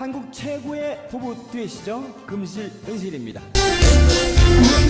한국 최고의 부부 듀엣이죠. 금실 은실입니다. 나